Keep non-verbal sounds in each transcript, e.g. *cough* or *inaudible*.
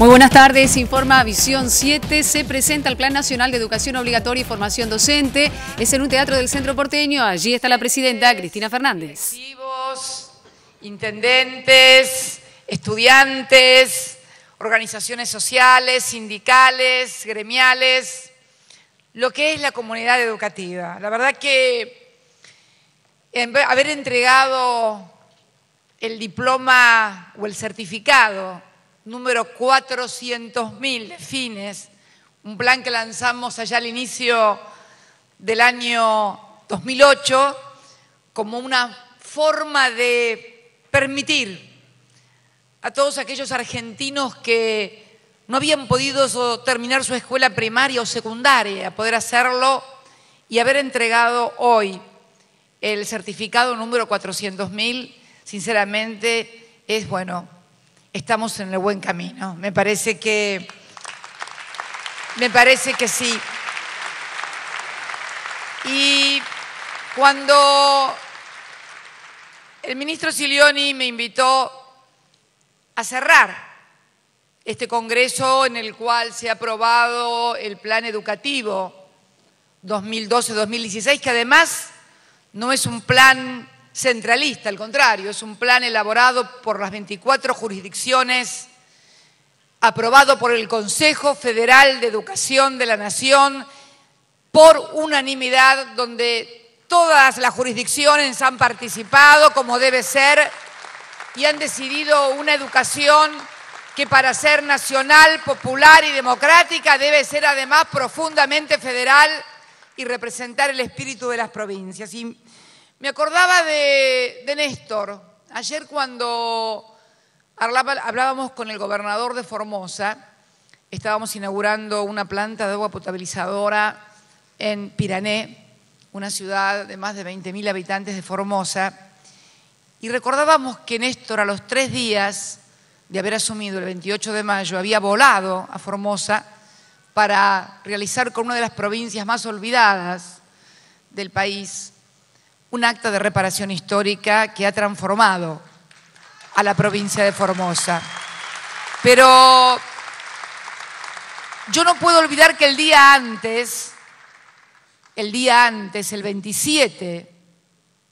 Muy buenas tardes, informa Visión 7. Se presenta el Plan Nacional de Educación Obligatoria y Formación Docente. Es en un teatro del Centro Porteño. Allí está la presidenta Cristina Fernández. Intendentes, estudiantes, organizaciones sociales, sindicales, gremiales, lo que es la comunidad educativa. La verdad que haber entregado el diploma o el certificado número 400.000 fines, un plan que lanzamos allá al inicio del año 2008 como una forma de permitir a todos aquellos argentinos que no habían podido terminar su escuela primaria o secundaria, poder hacerlo y haber entregado hoy el certificado número 400.000, sinceramente es, bueno, estamos en el buen camino. Me parece que, me parece que sí. Y cuando el ministro Silioni me invitó a cerrar este congreso en el cual se ha aprobado el plan educativo 2012-2016, que además no es un plan centralista, al contrario, es un plan elaborado por las 24 jurisdicciones, aprobado por el Consejo Federal de Educación de la Nación por unanimidad, donde todas las jurisdicciones han participado como debe ser y han decidido una educación que para ser nacional, popular y democrática debe ser además profundamente federal y representar el espíritu de las provincias. Me acordaba de, Néstor. Ayer cuando hablábamos con el gobernador de Formosa, estábamos inaugurando una planta de agua potabilizadora en Pirané, una ciudad de más de 20.000 habitantes de Formosa, y recordábamos que Néstor a los tres días de haber asumido el 28 de mayo había volado a Formosa para realizar con una de las provincias más olvidadas del país un acta de reparación histórica que ha transformado a la provincia de Formosa. Pero yo no puedo olvidar que el día antes, el día antes, el 27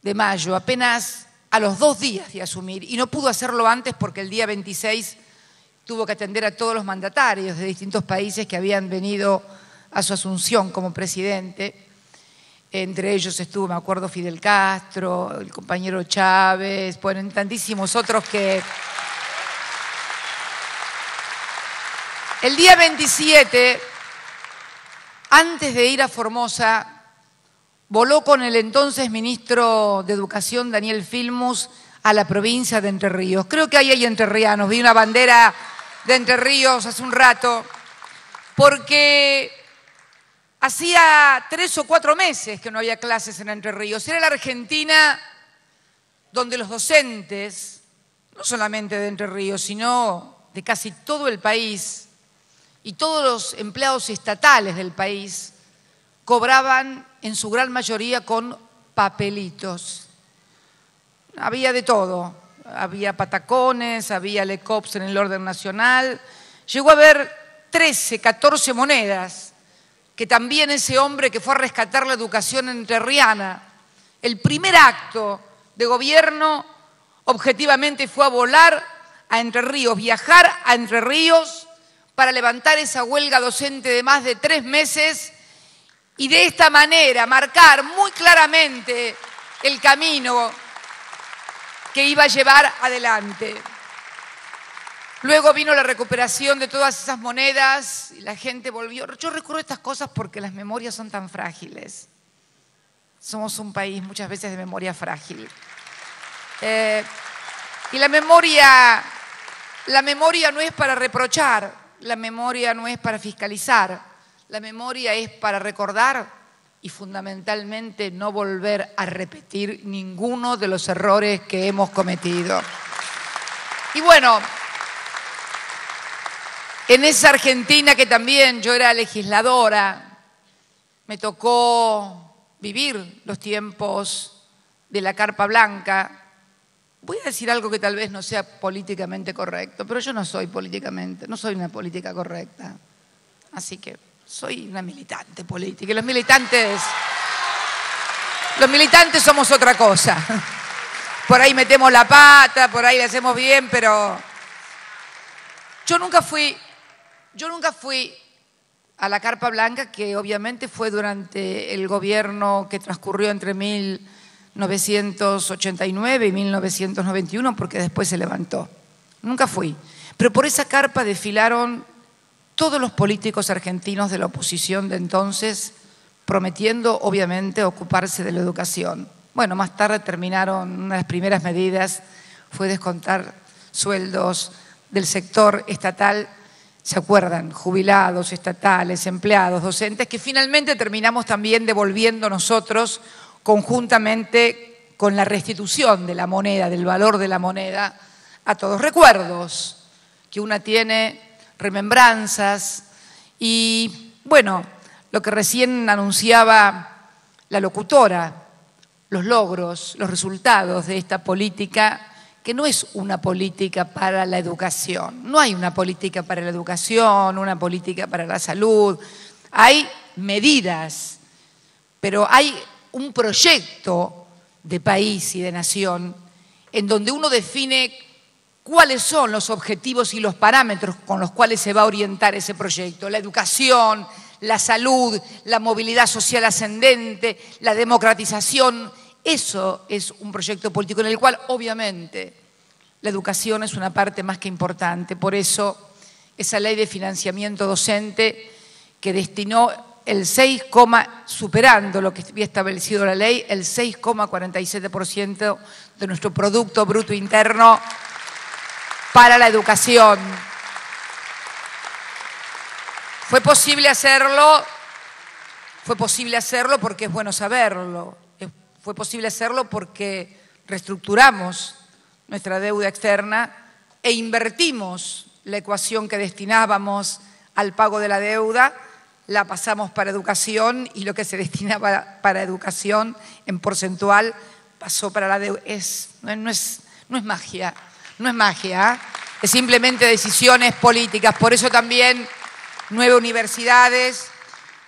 de mayo, apenas a los dos días de asumir, y no pudo hacerlo antes porque el día 26 tuvo que atender a todos los mandatarios de distintos países que habían venido a su asunción como presidente, entre ellos estuvo, me acuerdo, Fidel Castro, el compañero Chávez, bueno, tantísimos otros que... El día 27, antes de ir a Formosa, voló con el entonces ministro de Educación, Daniel Filmus, a la provincia de Entre Ríos. Creo que ahí hay entrerrianos, vi una bandera de Entre Ríos hace un rato, porque Hacía tres o cuatro meses que no había clases en Entre Ríos. Era la Argentina donde los docentes, no solamente de Entre Ríos, sino de casi todo el país y todos los empleados estatales del país, cobraban en su gran mayoría con papelitos. Había de todo. Había patacones, había lecops en el orden nacional. Llegó a haber 13, 14 monedas que también ese hombre que fue a rescatar la educación entrerriana, el primer acto de gobierno objetivamente fue a volar a Entre Ríos, viajar a Entre Ríos para levantar esa huelga docente de más de tres meses y de esta manera marcar muy claramente el camino que iba a llevar adelante. Luego vino la recuperación de todas esas monedas y la gente volvió. Yo recuerdo estas cosas porque las memorias son tan frágiles. Somos un país muchas veces de memoria frágil. Eh, y la memoria, la memoria no es para reprochar, la memoria no es para fiscalizar, la memoria es para recordar y fundamentalmente no volver a repetir ninguno de los errores que hemos cometido. Y bueno, en esa Argentina que también yo era legisladora, me tocó vivir los tiempos de la carpa blanca, Voy a decir algo que tal vez no sea políticamente correcto, pero yo no soy políticamente, no soy una política correcta. Así que soy una militante política. Y los militantes, los militantes somos otra cosa. Por ahí metemos la pata, por ahí le hacemos bien, pero yo nunca fui, yo nunca fui a la Carpa Blanca, que obviamente fue durante el gobierno que transcurrió entre 1989 y 1991, porque después se levantó. Nunca fui. Pero por esa carpa desfilaron todos los políticos argentinos de la oposición de entonces, prometiendo obviamente ocuparse de la educación. Bueno, más tarde terminaron, una de las primeras medidas fue descontar sueldos del sector estatal ¿se acuerdan? Jubilados, estatales, empleados, docentes, que finalmente terminamos también devolviendo nosotros conjuntamente con la restitución de la moneda, del valor de la moneda, a todos. Recuerdos que una tiene, remembranzas y, bueno, lo que recién anunciaba la locutora, los logros, los resultados de esta política que no es una política para la educación. No hay una política para la educación, una política para la salud. Hay medidas, pero hay un proyecto de país y de nación en donde uno define cuáles son los objetivos y los parámetros con los cuales se va a orientar ese proyecto. La educación, la salud, la movilidad social ascendente, la democratización eso es un proyecto político en el cual, obviamente, la educación es una parte más que importante. Por eso, esa ley de financiamiento docente que destinó el 6, superando lo que había establecido la ley, el 6,47% de nuestro Producto Bruto Interno para la educación. Fue posible hacerlo, fue posible hacerlo porque es bueno saberlo fue posible hacerlo porque reestructuramos nuestra deuda externa e invertimos la ecuación que destinábamos al pago de la deuda, la pasamos para educación y lo que se destinaba para educación en porcentual pasó para la deuda. Es, no, es, no es magia, no es magia, es simplemente decisiones políticas. Por eso también nueve universidades,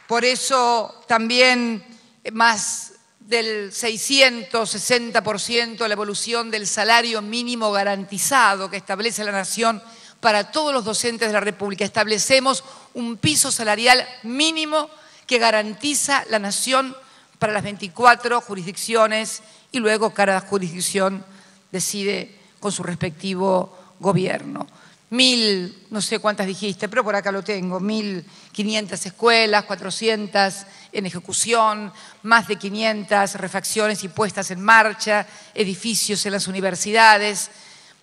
por eso también más del 660% la evolución del salario mínimo garantizado que establece la Nación para todos los docentes de la República. Establecemos un piso salarial mínimo que garantiza la Nación para las 24 jurisdicciones y luego cada jurisdicción decide con su respectivo gobierno mil, no sé cuántas dijiste, pero por acá lo tengo, mil quinientas escuelas, cuatrocientas en ejecución, más de quinientas refacciones y puestas en marcha, edificios en las universidades,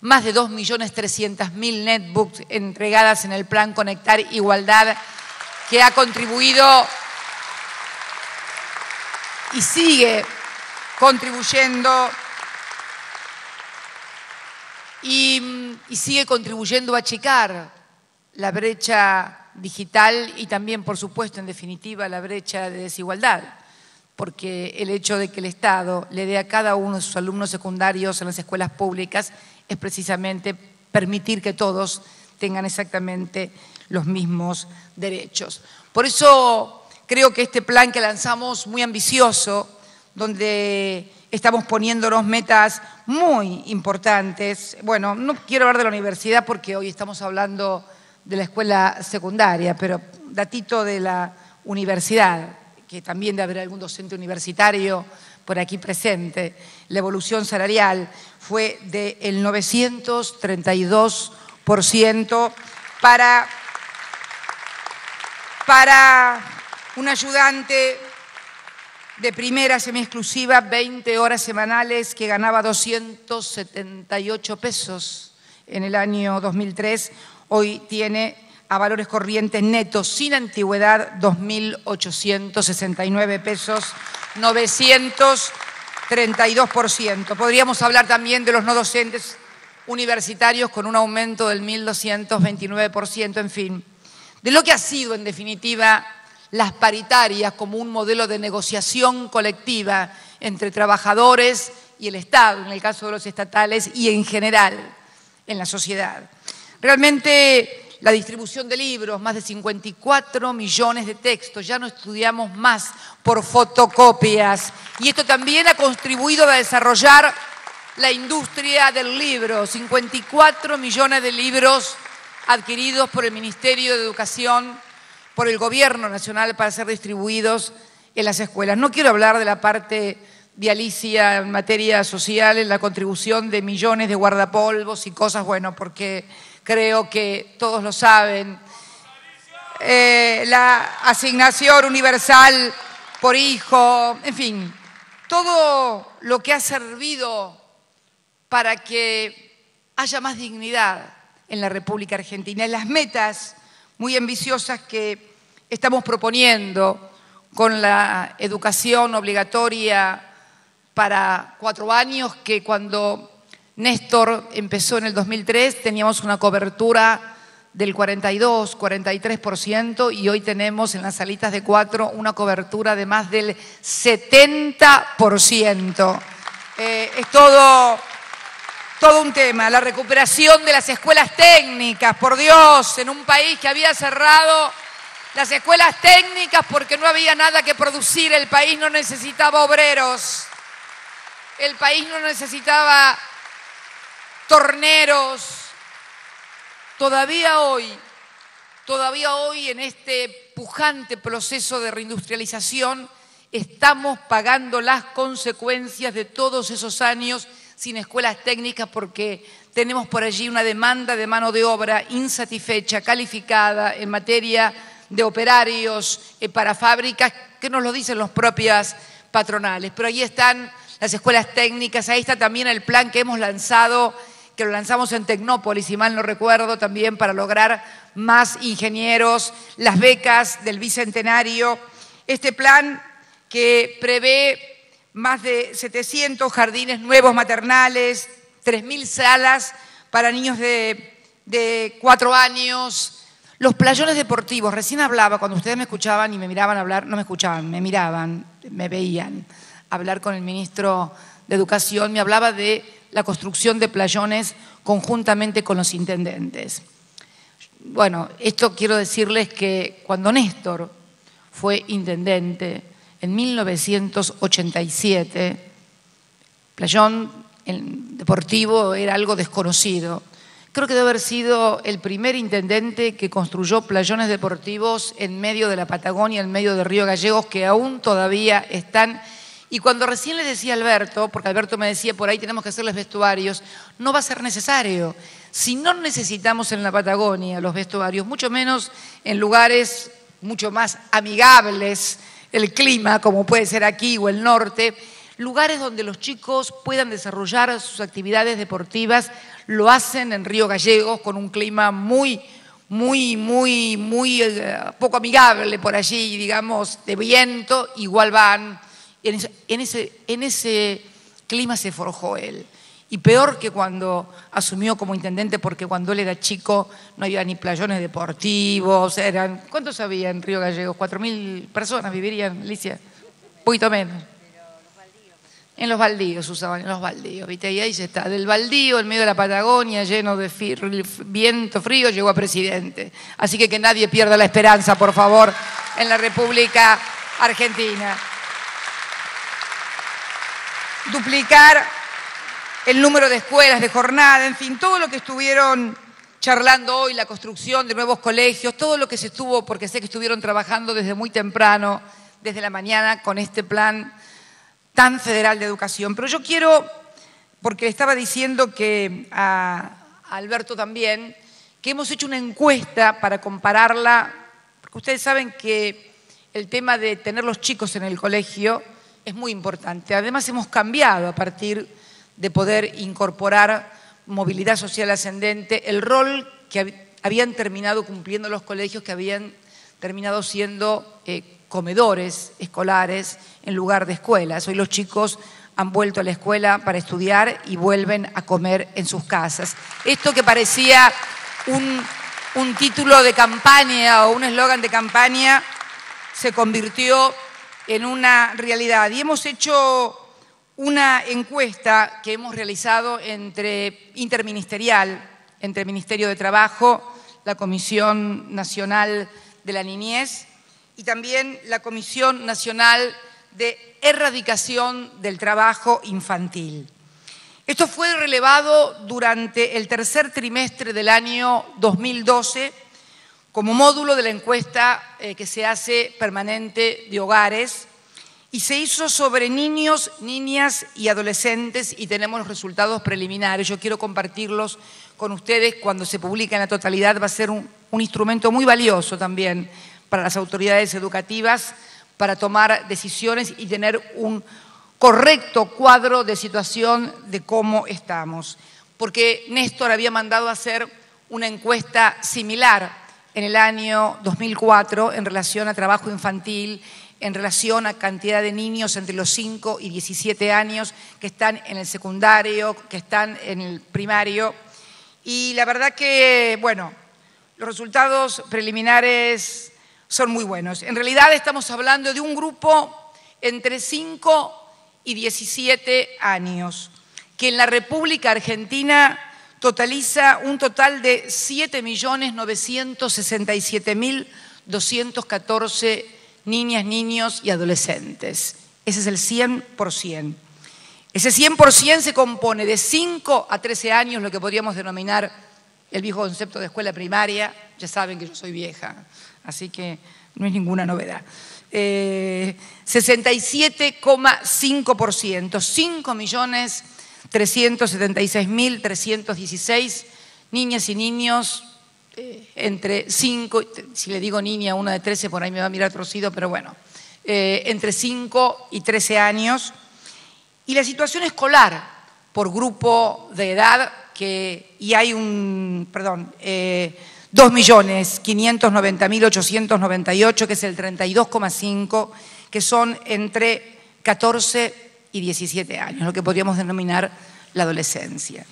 más de dos millones trescientas mil netbooks entregadas en el plan Conectar Igualdad, que ha contribuido y sigue contribuyendo y, sigue contribuyendo a achicar la brecha digital y también, por supuesto, en definitiva, la brecha de desigualdad, porque el hecho de que el Estado le dé a cada uno de sus alumnos secundarios en las escuelas públicas es precisamente permitir que todos tengan exactamente los mismos derechos. Por eso creo que este plan que lanzamos, muy ambicioso, donde estamos poniéndonos metas muy importantes. Bueno, no quiero hablar de la universidad porque hoy estamos hablando de la escuela secundaria, pero datito de la universidad, que también debe haber algún docente universitario por aquí presente, la evolución salarial fue del 932% para, para un ayudante de primera semi-exclusiva, 20 horas semanales, que ganaba 278 pesos en el año 2003, hoy tiene a valores corrientes netos sin antigüedad 2.869 pesos, 932%. Podríamos hablar también de los no docentes universitarios con un aumento del 1.229%, en fin, de lo que ha sido en definitiva las paritarias como un modelo de negociación colectiva entre trabajadores y el Estado, en el caso de los estatales, y en general en la sociedad. Realmente la distribución de libros, más de 54 millones de textos, ya no estudiamos más por fotocopias. Y esto también ha contribuido a desarrollar la industria del libro, 54 millones de libros adquiridos por el Ministerio de Educación, por el Gobierno Nacional para ser distribuidos en las escuelas. No quiero hablar de la parte de Alicia en materia social, en la contribución de millones de guardapolvos y cosas, bueno, porque creo que todos lo saben. Eh, la asignación universal por hijo, en fin, todo lo que ha servido para que haya más dignidad en la República Argentina, en las metas muy ambiciosas que estamos proponiendo con la educación obligatoria para cuatro años, que cuando Néstor empezó en el 2003 teníamos una cobertura del 42, 43% y hoy tenemos en las salitas de cuatro una cobertura de más del 70%. Eh, es todo, todo un tema, la recuperación de las escuelas técnicas, por Dios, en un país que había cerrado las escuelas técnicas porque no había nada que producir, el país no necesitaba obreros, el país no necesitaba torneros. Todavía hoy, todavía hoy en este pujante proceso de reindustrialización, estamos pagando las consecuencias de todos esos años sin escuelas técnicas porque tenemos por allí una demanda de mano de obra insatisfecha, calificada en materia de operarios eh, para fábricas, que nos lo dicen los propias patronales. Pero ahí están las escuelas técnicas, ahí está también el plan que hemos lanzado que lo lanzamos en Tecnópolis, si mal no recuerdo, también para lograr más ingenieros, las becas del Bicentenario. Este plan que prevé más de 700 jardines nuevos maternales, 3.000 salas para niños de, de cuatro años, los playones deportivos. Recién hablaba, cuando ustedes me escuchaban y me miraban hablar, no me escuchaban, me miraban, me veían hablar con el ministro de Educación, me hablaba de la construcción de playones conjuntamente con los intendentes. Bueno, esto quiero decirles que cuando Néstor fue intendente en 1987, playón deportivo era algo desconocido. Creo que debe haber sido el primer intendente que construyó playones deportivos en medio de la Patagonia, en medio de Río Gallegos, que aún todavía están y cuando recién le decía a Alberto, porque Alberto me decía, por ahí tenemos que hacer los vestuarios, no va a ser necesario. Si no necesitamos en la Patagonia los vestuarios, mucho menos en lugares mucho más amigables, el clima, como puede ser aquí o el norte, lugares donde los chicos puedan desarrollar sus actividades deportivas, lo hacen en Río Gallegos con un clima muy, muy, muy, muy eh, poco amigable por allí, digamos, de viento, igual van en ese, en ese, clima se forjó él. Y peor que cuando asumió como intendente, porque cuando él era chico no había ni playones deportivos, eran, ¿cuántos había en Río Gallegos? ¿Cuatro mil personas vivirían, Alicia? Un poquito menos. En los baldíos usaban, en los baldíos, ¿viste? Y ahí se está. Del baldío, en medio de la Patagonia, lleno de viento frío, llegó a presidente. Así que que nadie pierda la esperanza, por favor, en la República Argentina duplicar el número de escuelas, de jornada, en fin, todo lo que estuvieron charlando hoy, la construcción de nuevos colegios, todo lo que se estuvo, porque sé que estuvieron trabajando desde muy temprano, desde la mañana, con este plan tan federal de educación. Pero yo quiero, porque estaba diciendo que a Alberto también, que hemos hecho una encuesta para compararla, porque ustedes saben que el tema de tener los chicos en el colegio es muy importante. Además hemos cambiado a partir de poder incorporar movilidad social ascendente, el rol que habían terminado cumpliendo los colegios que habían terminado siendo eh, comedores escolares en lugar de escuelas. Hoy los chicos han vuelto a la escuela para estudiar y vuelven a comer en sus casas. Esto que parecía un, un título de campaña o un eslogan de campaña se convirtió en una realidad. Y hemos hecho una encuesta que hemos realizado entre interministerial, entre el Ministerio de Trabajo, la Comisión Nacional de la Niñez y también la Comisión Nacional de Erradicación del Trabajo Infantil. Esto fue relevado durante el tercer trimestre del año 2012 como módulo de la encuesta eh, que se hace permanente de hogares y se hizo sobre niños, niñas y adolescentes y tenemos los resultados preliminares. Yo quiero compartirlos con ustedes cuando se publique en la totalidad. Va a ser un, un instrumento muy valioso también para las autoridades educativas para tomar decisiones y tener un correcto cuadro de situación de cómo estamos. Porque Néstor había mandado hacer una encuesta similar en el año 2004 en relación a trabajo infantil, en relación a cantidad de niños entre los 5 y 17 años que están en el secundario, que están en el primario. Y la verdad que, bueno, los resultados preliminares son muy buenos. En realidad estamos hablando de un grupo entre 5 y 17 años, que en la República Argentina totaliza un total de 7.967.214 niñas, niños y adolescentes. Ese es el 100%. Ese 100% se compone de 5 a 13 años, lo que podríamos denominar el viejo concepto de escuela primaria. Ya saben que yo soy vieja, así que no es ninguna novedad. 67,5%, 5 millones 376.316 niñas y niños eh, entre 5, si le digo niña, una de 13, por ahí me va a mirar torcido, pero bueno, eh, entre 5 y 13 años. Y la situación escolar por grupo de edad, que, y hay un, perdón, eh, 2.590.898, que es el 32,5, que son entre 14 y 17 años, lo que podríamos denominar la adolescencia.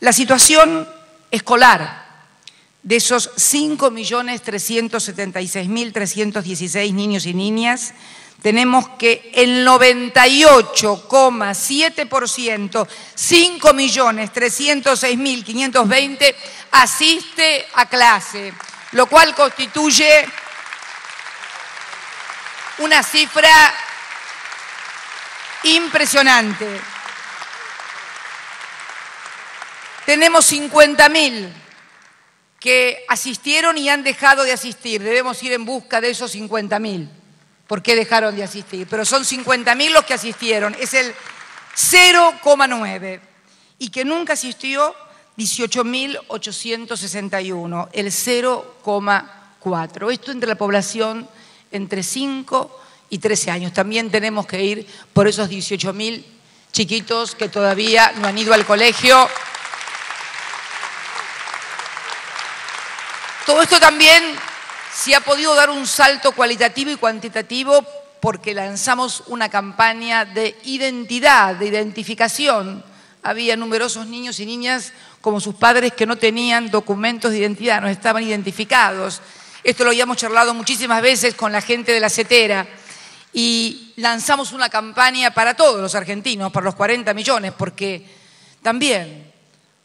La situación escolar de esos 5.376.316 niños y niñas, tenemos que el 98,7%, 5.306.520, asiste a clase, lo cual constituye una cifra impresionante. Tenemos 50.000 que asistieron y han dejado de asistir. Debemos ir en busca de esos 50.000. ¿Por qué dejaron de asistir? Pero son 50.000 los que asistieron. Es el 0,9. Y que nunca asistió 18.861, el 0,4. Esto entre la población entre 5 y 13 años. También tenemos que ir por esos 18.000 chiquitos que todavía no han ido al colegio. Todo esto también se ha podido dar un salto cualitativo y cuantitativo porque lanzamos una campaña de identidad, de identificación. Había numerosos niños y niñas como sus padres que no tenían documentos de identidad, no estaban identificados. Esto lo habíamos charlado muchísimas veces con la gente de la CETERA y lanzamos una campaña para todos los argentinos, para los 40 millones, porque también,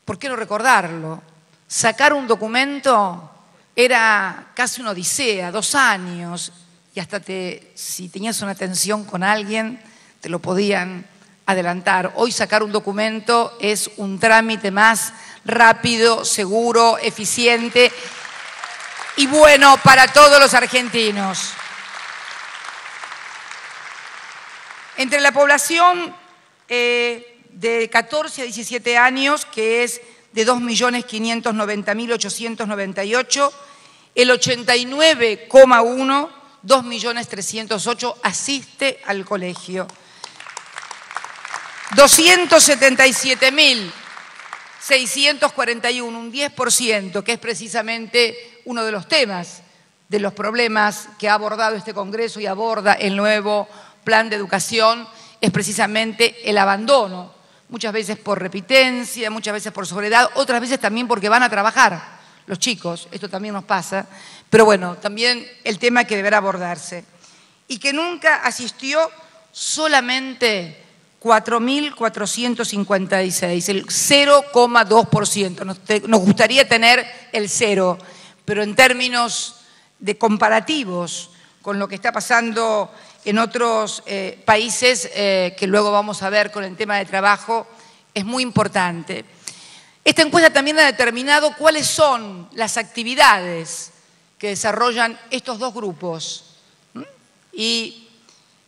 ¿por qué no recordarlo? Sacar un documento era casi una odisea, dos años, y hasta si tenías una tensión con alguien, te lo podían adelantar. Hoy sacar un documento es un trámite más rápido, seguro, eficiente y bueno para todos los argentinos. Entre la población eh, de 14 a 17 años, que es de 2.590.898, el 89,1, 2.308 asiste al colegio. 277.641, un 10%, que es precisamente uno de los temas de los problemas que ha abordado este Congreso y aborda el nuevo plan de educación, es precisamente el abandono muchas veces por repitencia, muchas veces por soledad, otras veces también porque van a trabajar los chicos, esto también nos pasa, pero bueno, también el tema que deberá abordarse. Y que nunca asistió solamente 4.456, el 0,2%. Nos, nos gustaría tener el cero, pero en términos de comparativos con lo que está pasando en otros eh, países, eh, que luego vamos a ver con el tema de trabajo, es muy importante. Esta encuesta también ha determinado cuáles son las actividades que desarrollan estos dos grupos. Y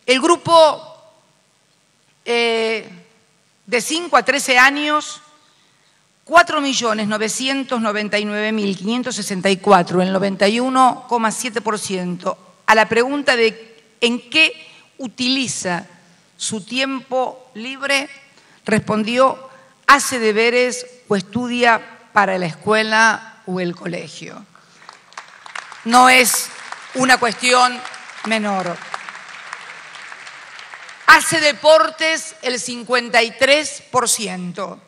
el grupo eh, de 5 a 13 años, 4.999.564, el 91,7%, a la pregunta de en qué utiliza su tiempo libre, respondió, hace deberes o estudia para la escuela o el colegio. No es una cuestión menor. Hace deportes el 53%.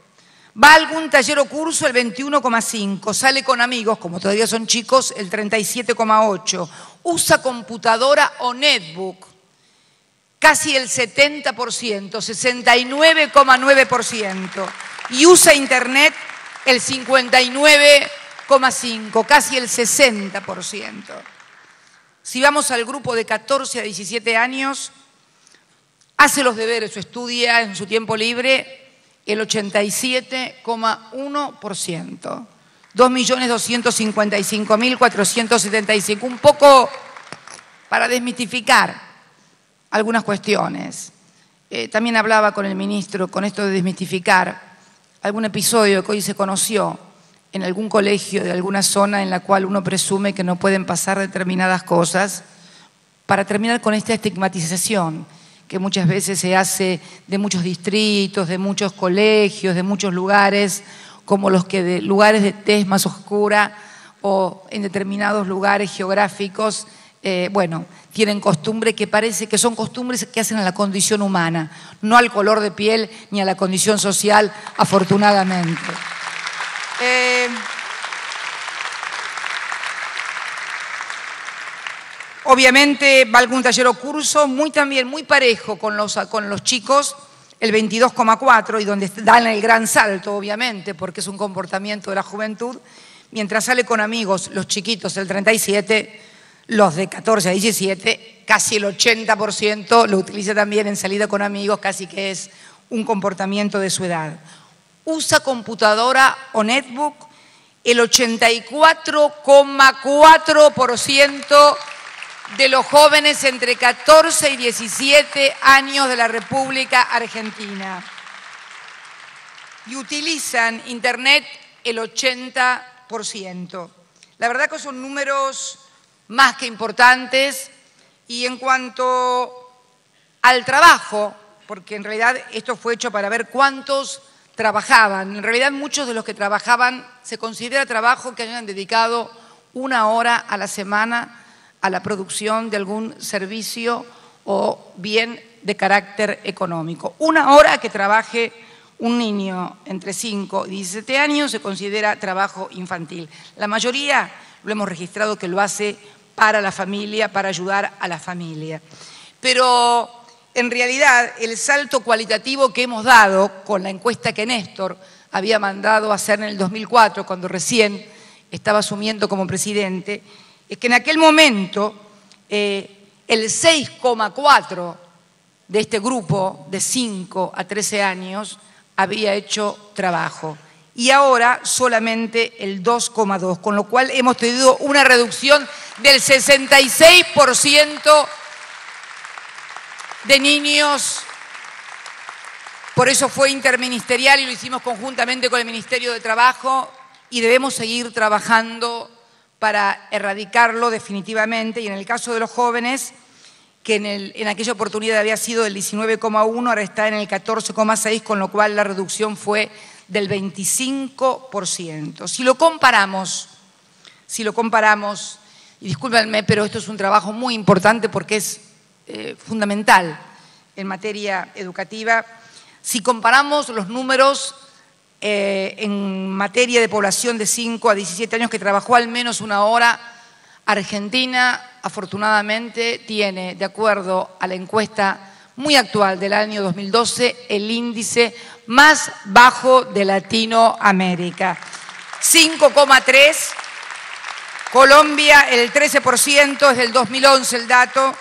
Va a algún taller o curso el 21,5%. Sale con amigos, como todavía son chicos, el 37,8%. Usa computadora o netbook, casi el 70%, 69,9%. Y usa internet el 59,5%, casi el 60%. Si vamos al grupo de 14 a 17 años, hace los deberes o estudia en su tiempo libre el 87,1%. 2.255.475. Un poco para desmitificar algunas cuestiones. Eh, también hablaba con el ministro con esto de desmitificar algún episodio que hoy se conoció en algún colegio de alguna zona en la cual uno presume que no pueden pasar determinadas cosas, para terminar con esta estigmatización que muchas veces se hace de muchos distritos, de muchos colegios, de muchos lugares, como los que de lugares de tez más oscura o en determinados lugares geográficos, eh, bueno, tienen costumbre que parece que son costumbres que hacen a la condición humana, no al color de piel ni a la condición social, afortunadamente. Eh, Obviamente va algún taller o curso muy también, muy parejo con los, con los chicos, el 22,4 y donde dan el gran salto, obviamente, porque es un comportamiento de la juventud, mientras sale con amigos los chiquitos el 37, los de 14 a 17, casi el 80% lo utiliza también en salida con amigos, casi que es un comportamiento de su edad. Usa computadora o netbook el 84,4% de los jóvenes entre 14 y 17 años de la República Argentina. Y utilizan Internet el 80%. La verdad que son números más que importantes y en cuanto al trabajo, porque en realidad esto fue hecho para ver cuántos trabajaban. En realidad muchos de los que trabajaban se considera trabajo que hayan dedicado una hora a la semana a la producción de algún servicio o bien de carácter económico. Una hora que trabaje un niño entre 5 y 17 años se considera trabajo infantil. La mayoría lo hemos registrado que lo hace para la familia, para ayudar a la familia. Pero en realidad el salto cualitativo que hemos dado con la encuesta que Néstor había mandado hacer en el 2004, cuando recién estaba asumiendo como presidente, es que en aquel momento eh, el 6,4 de este grupo de 5 a 13 años había hecho trabajo y ahora solamente el 2,2, con lo cual hemos tenido una reducción del 66% de niños. Por eso fue interministerial y lo hicimos conjuntamente con el Ministerio de Trabajo y debemos seguir trabajando para erradicarlo definitivamente y en el caso de los jóvenes, que en, aquella oportunidad había sido del 19,1, ahora está en el 14,6, con lo cual la reducción fue del 25%. Si lo comparamos, si lo comparamos, y discúlpenme, pero esto es un trabajo muy importante porque es eh, fundamental en materia educativa, si comparamos los números eh, en materia de población de 5 a 17 años que trabajó al menos una hora, Argentina afortunadamente tiene, de acuerdo a la encuesta muy actual del año 2012, el índice más bajo de Latinoamérica. 5,3. Colombia, el 13% es del 2011 el dato.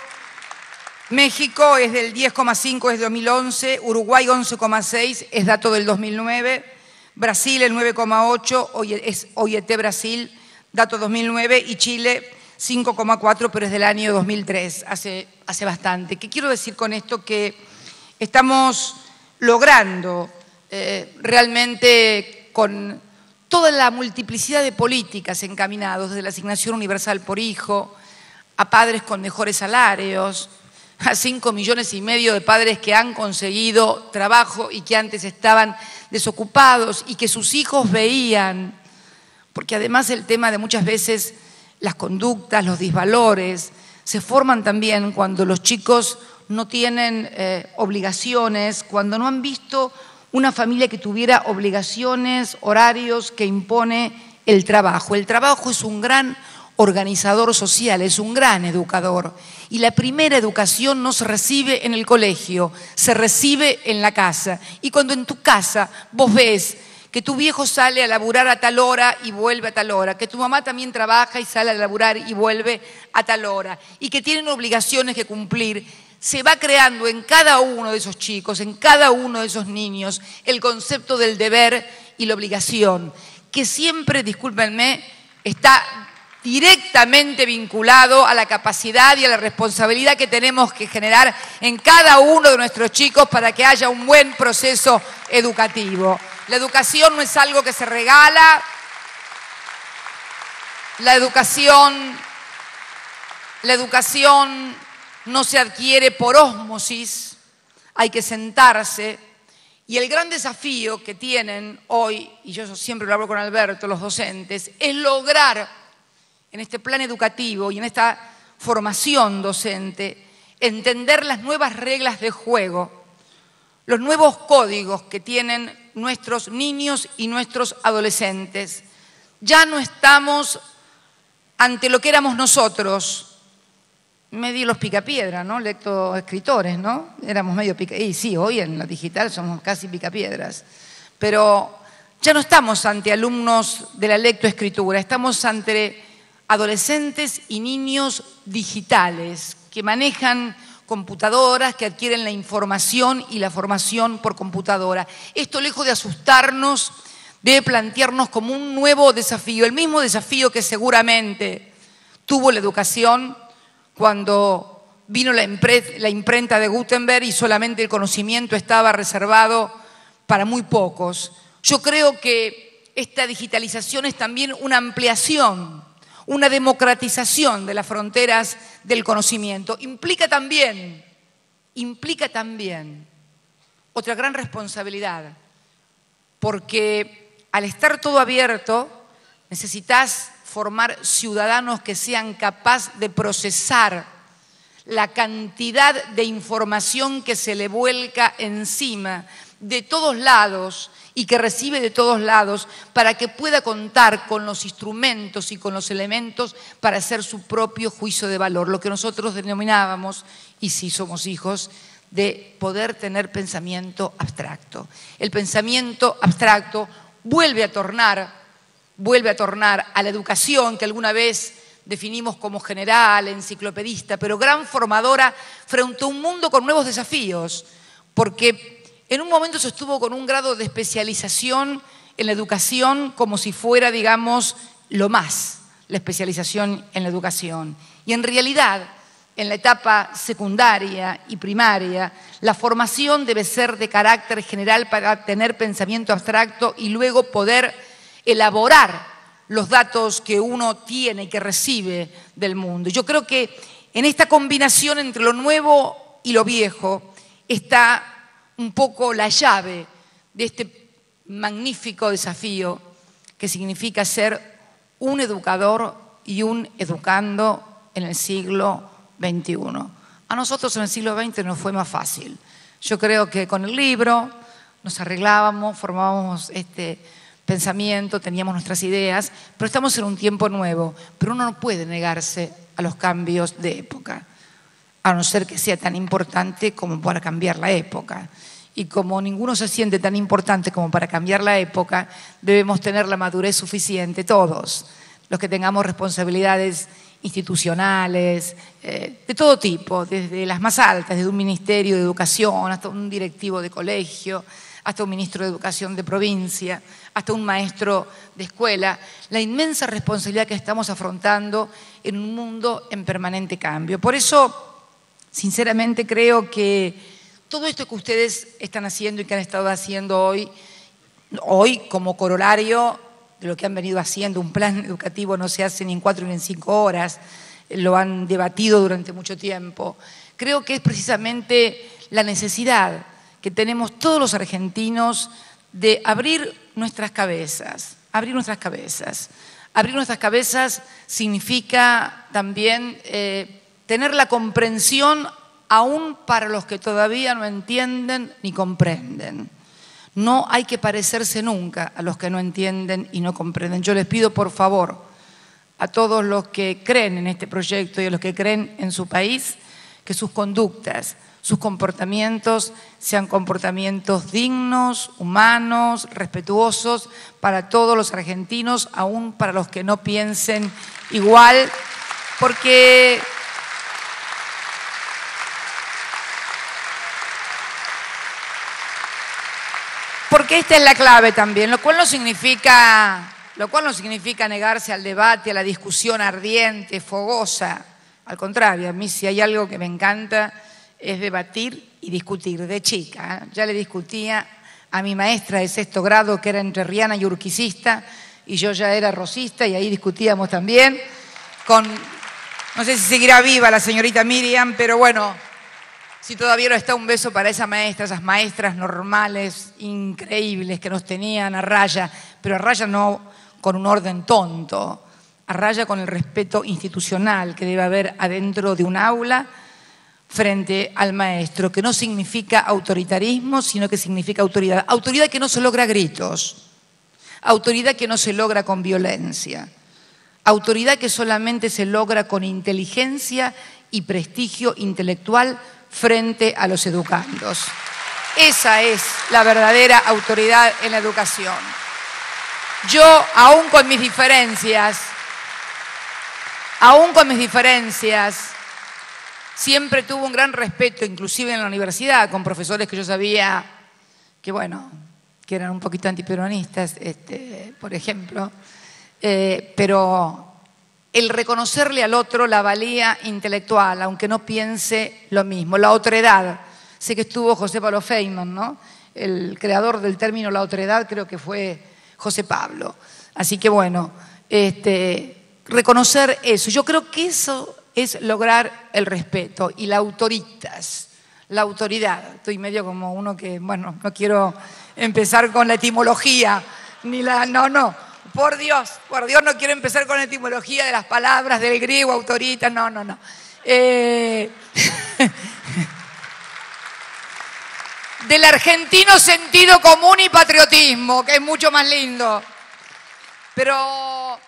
México es del 10,5 es 2011, Uruguay 11,6 es dato del 2009, Brasil el 9,8 es OIT Brasil, dato 2009 y Chile 5,4 pero es del año 2003, hace, hace bastante. ¿Qué quiero decir con esto? Que estamos logrando eh, realmente con toda la multiplicidad de políticas encaminados, desde la asignación universal por hijo, a padres con mejores salarios, a cinco millones y medio de padres que han conseguido trabajo y que antes estaban desocupados y que sus hijos veían, porque además el tema de muchas veces las conductas, los disvalores, se forman también cuando los chicos no tienen eh, obligaciones, cuando no han visto una familia que tuviera obligaciones, horarios que impone el trabajo. El trabajo es un gran organizador social, es un gran educador. Y la primera educación no se recibe en el colegio, se recibe en la casa. Y cuando en tu casa vos ves que tu viejo sale a laburar a tal hora y vuelve a tal hora, que tu mamá también trabaja y sale a laburar y vuelve a tal hora, y que tienen obligaciones que cumplir, se va creando en cada uno de esos chicos, en cada uno de esos niños, el concepto del deber y la obligación, que siempre, discúlpenme, está directamente vinculado a la capacidad y a la responsabilidad que tenemos que generar en cada uno de nuestros chicos para que haya un buen proceso educativo. La educación no es algo que se regala, la educación, la educación no se adquiere por ósmosis, hay que sentarse. Y el gran desafío que tienen hoy, y yo siempre lo hablo con Alberto, los docentes, es lograr en este plan educativo y en esta formación docente, entender las nuevas reglas de juego, los nuevos códigos que tienen nuestros niños y nuestros adolescentes. Ya no estamos ante lo que éramos nosotros, medio los picapiedra, ¿no? Lectoescritores, ¿no? Éramos medio picapiedras. Y sí, hoy en la digital somos casi picapiedras. Pero ya no estamos ante alumnos de la lectoescritura, estamos ante adolescentes y niños digitales que manejan computadoras, que adquieren la información y la formación por computadora. Esto, lejos de asustarnos, debe plantearnos como un nuevo desafío, el mismo desafío que seguramente tuvo la educación cuando vino la, imprenta de Gutenberg y solamente el conocimiento estaba reservado para muy pocos. Yo creo que esta digitalización es también una ampliación una democratización de las fronteras del conocimiento. Implica también, implica también otra gran responsabilidad, porque al estar todo abierto, necesitas formar ciudadanos que sean capaces de procesar la cantidad de información que se le vuelca encima de todos lados y que recibe de todos lados para que pueda contar con los instrumentos y con los elementos para hacer su propio juicio de valor, lo que nosotros denominábamos, y si somos hijos, de poder tener pensamiento abstracto. El pensamiento abstracto vuelve a tornar, vuelve a tornar a la educación que alguna vez definimos como general, enciclopedista, pero gran formadora frente a un mundo con nuevos desafíos, porque en un momento se estuvo con un grado de especialización en la educación como si fuera, digamos, lo más, la especialización en la educación. Y en realidad, en la etapa secundaria y primaria, la formación debe ser de carácter general para tener pensamiento abstracto y luego poder elaborar los datos que uno tiene y que recibe del mundo. Yo creo que en esta combinación entre lo nuevo y lo viejo está un poco la llave de este magnífico desafío que significa ser un educador y un educando en el siglo XXI. A nosotros en el siglo XX nos fue más fácil. Yo creo que con el libro nos arreglábamos, formábamos este pensamiento, teníamos nuestras ideas, pero estamos en un tiempo nuevo. Pero uno no puede negarse a los cambios de época. A no ser que sea tan importante como para cambiar la época. Y como ninguno se siente tan importante como para cambiar la época, debemos tener la madurez suficiente, todos, los que tengamos responsabilidades institucionales, eh, de todo tipo, desde las más altas, desde un ministerio de educación hasta un directivo de colegio, hasta un ministro de educación de provincia, hasta un maestro de escuela, la inmensa responsabilidad que estamos afrontando en un mundo en permanente cambio. Por eso Sinceramente creo que todo esto que ustedes están haciendo y que han estado haciendo hoy, hoy como corolario de lo que han venido haciendo, un plan educativo no se hace ni en cuatro ni en cinco horas, lo han debatido durante mucho tiempo. Creo que es precisamente la necesidad que tenemos todos los argentinos de abrir nuestras cabezas, abrir nuestras cabezas. Abrir nuestras cabezas significa también eh, tener la comprensión aún para los que todavía no entienden ni comprenden. No hay que parecerse nunca a los que no entienden y no comprenden. Yo les pido por favor a todos los que creen en este proyecto y a los que creen en su país que sus conductas, sus comportamientos sean comportamientos dignos, humanos, respetuosos para todos los argentinos, aún para los que no piensen igual, porque Porque esta es la clave también, lo cual no significa, lo cual no significa negarse al debate, a la discusión ardiente, fogosa. Al contrario, a mí si hay algo que me encanta es debatir y discutir. De chica, ¿eh? ya le discutía a mi maestra de sexto grado, que era entrerriana y urquicista, y yo ya era rosista, y ahí discutíamos también con, no sé si seguirá viva la señorita Miriam, pero bueno, si todavía no está un beso para esa maestra, esas maestras normales, increíbles, que nos tenían a raya, pero a raya no con un orden tonto, a raya con el respeto institucional que debe haber adentro de un aula frente al maestro, que no significa autoritarismo, sino que significa autoridad. Autoridad que no se logra a gritos, autoridad que no se logra con violencia, autoridad que solamente se logra con inteligencia y prestigio intelectual frente a los educandos. Esa es la verdadera autoridad en la educación. Yo, aún con mis diferencias, aún con mis diferencias, siempre tuve un gran respeto, inclusive en la universidad, con profesores que yo sabía que, bueno, que eran un poquito antiperonistas, este, por ejemplo, eh, pero el reconocerle al otro la valía intelectual, aunque no piense lo mismo, la otredad. Sé que estuvo José Pablo Feynman, ¿no? El creador del término la otredad creo que fue José Pablo. Así que bueno, este, reconocer eso. Yo creo que eso es lograr el respeto y la autoritas, la autoridad. Estoy medio como uno que, bueno, no quiero empezar con la etimología, ni la, no, no, por Dios, por Dios, no quiero empezar con la etimología de las palabras del griego, autorita, no, no, no. Eh, *laughs* del argentino sentido común y patriotismo, que es mucho más lindo. Pero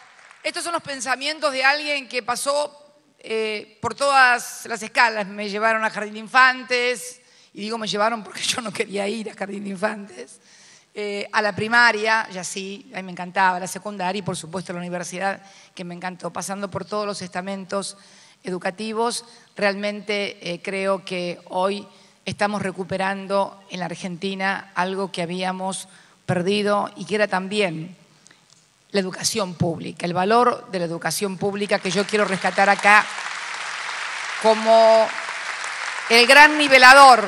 estos son los pensamientos de alguien que pasó eh, por todas las escalas. Me llevaron a Jardín de Infantes, y digo me llevaron porque *laughs* yo no quería ir a Jardín de Infantes. Eh, a la primaria, ya sí, a mí me encantaba, la secundaria y por supuesto la universidad, que me encantó, pasando por todos los estamentos educativos, realmente eh, creo que hoy estamos recuperando en la Argentina algo que habíamos perdido y que era también la educación pública, el valor de la educación pública que yo quiero rescatar acá como el gran nivelador,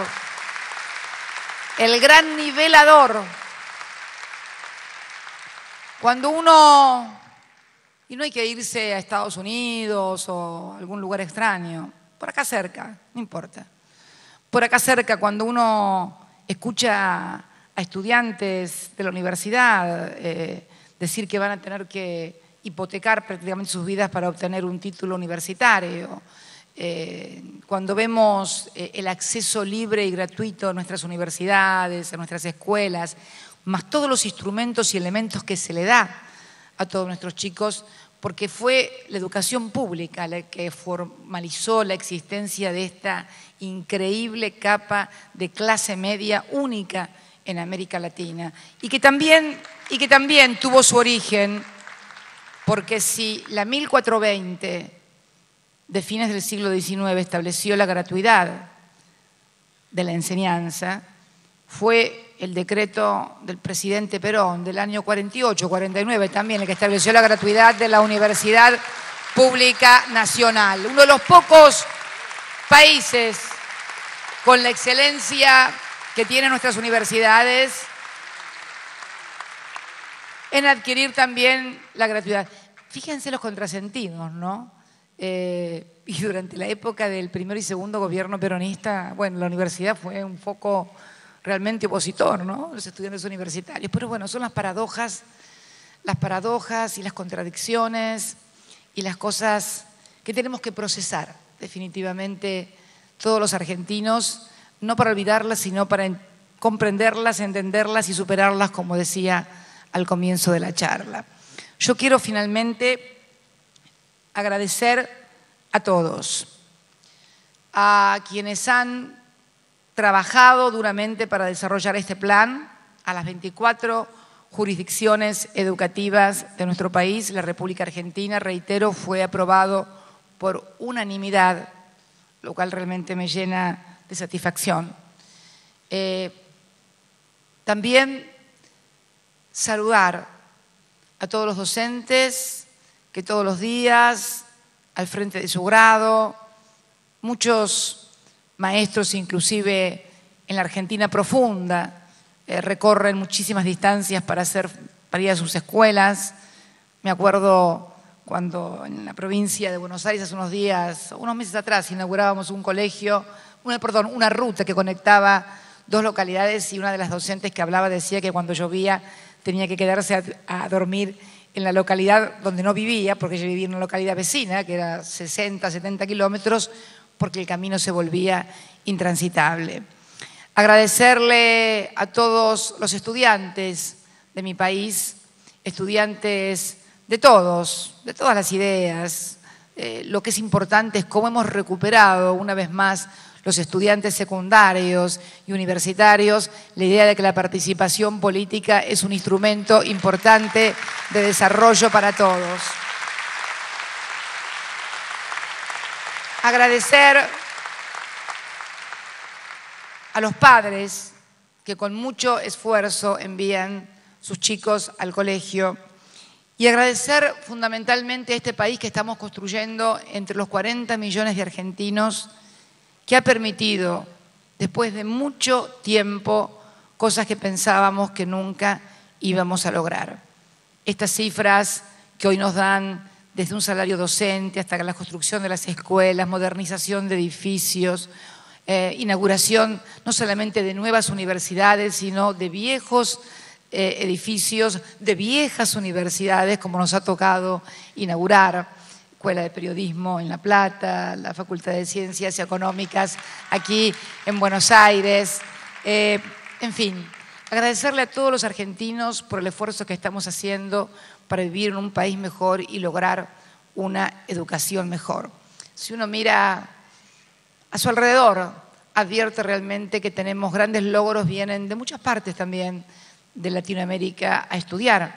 el gran nivelador cuando uno, y no hay que irse a Estados Unidos o algún lugar extraño, por acá cerca, no importa. Por acá cerca, cuando uno escucha a estudiantes de la universidad eh, decir que van a tener que hipotecar prácticamente sus vidas para obtener un título universitario, eh, cuando vemos eh, el acceso libre y gratuito a nuestras universidades, a nuestras escuelas, más todos los instrumentos y elementos que se le da a todos nuestros chicos porque fue la educación pública la que formalizó la existencia de esta increíble capa de clase media única en América Latina y que también, y que también tuvo su origen porque si la 1420 de fines del siglo XIX estableció la gratuidad de la enseñanza, fue el decreto del presidente Perón del año 48, 49 también, el que estableció la gratuidad de la Universidad Pública Nacional. Uno de los pocos países con la excelencia que tienen nuestras universidades en adquirir también la gratuidad. Fíjense los contrasentidos, ¿no? Eh, y durante la época del primer y segundo gobierno peronista, bueno, la universidad fue un foco realmente opositor, ¿no? Los estudiantes universitarios. Pero bueno, son las paradojas, las paradojas y las contradicciones y las cosas que tenemos que procesar definitivamente todos los argentinos, no para olvidarlas, sino para comprenderlas, entenderlas y superarlas, como decía al comienzo de la charla. Yo quiero finalmente agradecer a todos, a quienes han trabajado duramente para desarrollar este plan, a las 24 jurisdicciones educativas de nuestro país, la República Argentina, reitero, fue aprobado por unanimidad, lo cual realmente me llena de satisfacción. Eh, también saludar a todos los docentes que todos los días, al frente de su grado, muchos maestros inclusive en la Argentina profunda, eh, recorren muchísimas distancias para, hacer, para ir a sus escuelas. Me acuerdo cuando en la provincia de Buenos Aires hace unos días, unos meses atrás, inaugurábamos un colegio, una, perdón, una ruta que conectaba dos localidades y una de las docentes que hablaba decía que cuando llovía tenía que quedarse a, dormir en la localidad donde no vivía, porque ella vivía en una localidad vecina, que era 60, 70 kilómetros, porque el camino se volvía intransitable. Agradecerle a todos los estudiantes de mi país, estudiantes de todos, de todas las ideas. Eh, lo que es importante es cómo hemos recuperado una vez más los estudiantes secundarios y universitarios la idea de que la participación política es un instrumento importante de desarrollo para todos. Agradecer a los padres que con mucho esfuerzo envían sus chicos al colegio y agradecer fundamentalmente a este país que estamos construyendo entre los 40 millones de argentinos que ha permitido, después de mucho tiempo, cosas que pensábamos que nunca íbamos a lograr. Estas cifras que hoy nos dan desde un salario docente hasta la construcción de las escuelas, modernización de edificios, eh, inauguración no solamente de nuevas universidades, sino de viejos eh, edificios, de viejas universidades, como nos ha tocado inaugurar. Escuela de Periodismo en La Plata, la Facultad de Ciencias Económicas aquí en Buenos Aires. Eh, en fin, agradecerle a todos los argentinos por el esfuerzo que estamos haciendo para vivir en un país mejor y lograr una educación mejor. Si uno mira a su alrededor, advierte realmente que tenemos grandes logros, vienen de muchas partes también de Latinoamérica a estudiar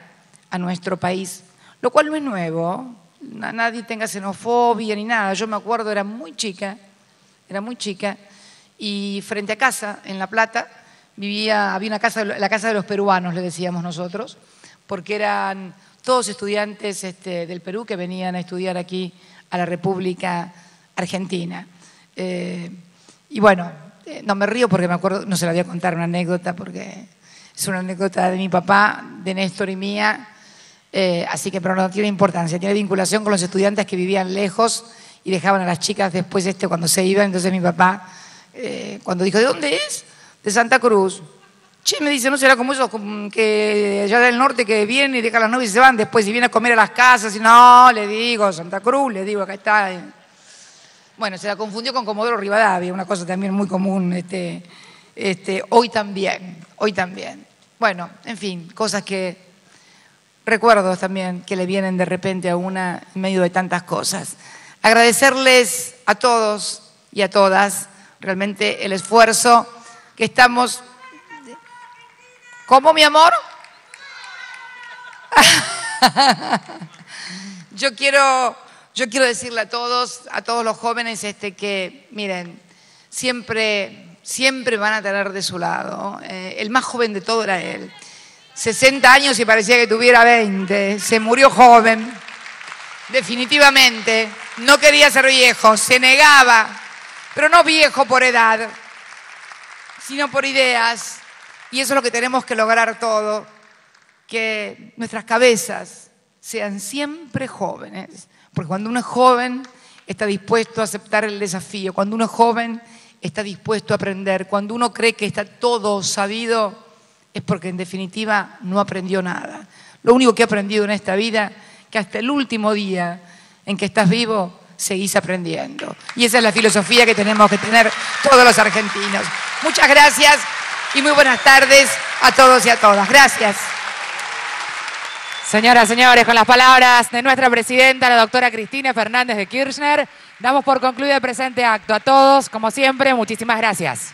a nuestro país, lo cual no es nuevo, nadie tenga xenofobia ni nada. Yo me acuerdo, era muy chica, era muy chica, y frente a casa, en La Plata, vivía, había una casa, la casa de los peruanos, le decíamos nosotros, porque eran todos estudiantes este, del Perú que venían a estudiar aquí a la República Argentina. Eh, y bueno, eh, no me río porque me acuerdo, no se la voy a contar una anécdota, porque es una anécdota de mi papá, de Néstor y mía, eh, así que, pero no tiene importancia, tiene vinculación con los estudiantes que vivían lejos y dejaban a las chicas después este cuando se iban. Entonces mi papá, cuando dijo, ¿de dónde es? De Santa Cruz. Che, me dice, no será como eso, que allá del norte que vienen y dejan las novias y se van después y vienen a comer a las casas. Y no, le digo, Santa Cruz, le digo, acá está. Bueno, se la confundió con Comodoro Rivadavia, una cosa también muy común este, este, hoy también, hoy también. Bueno, en fin, cosas que recuerdos también que le vienen de repente a una en medio de tantas cosas. Agradecerles a todos y a todas realmente el esfuerzo que estamos... ¿Cómo, mi amor? *laughs* yo quiero, yo quiero decirle a todos, a todos los jóvenes, este, que miren, siempre, siempre van a tener de su lado. Eh, el más joven de todo era él. 60 años y parecía que tuviera 20. Se murió joven. Definitivamente. No quería ser viejo. Se negaba. Pero no viejo por edad, sino por ideas. Y eso es lo que tenemos que lograr todo. Que nuestras cabezas sean siempre jóvenes. Porque cuando uno es joven, está dispuesto a aceptar el desafío. Cuando uno es joven, está dispuesto a aprender. Cuando uno cree que está todo sabido, es porque en definitiva no aprendió nada. Lo único que he aprendido en esta vida, que hasta el último día en que estás vivo, seguís aprendiendo. Y esa es la filosofía que tenemos que tener todos los argentinos. Muchas gracias y muy buenas tardes a todos y a todas. Gracias. Señoras, señores, con las palabras de nuestra presidenta, la doctora Cristina Fernández de Kirchner, damos por concluido el presente acto. A todos, como siempre, muchísimas gracias.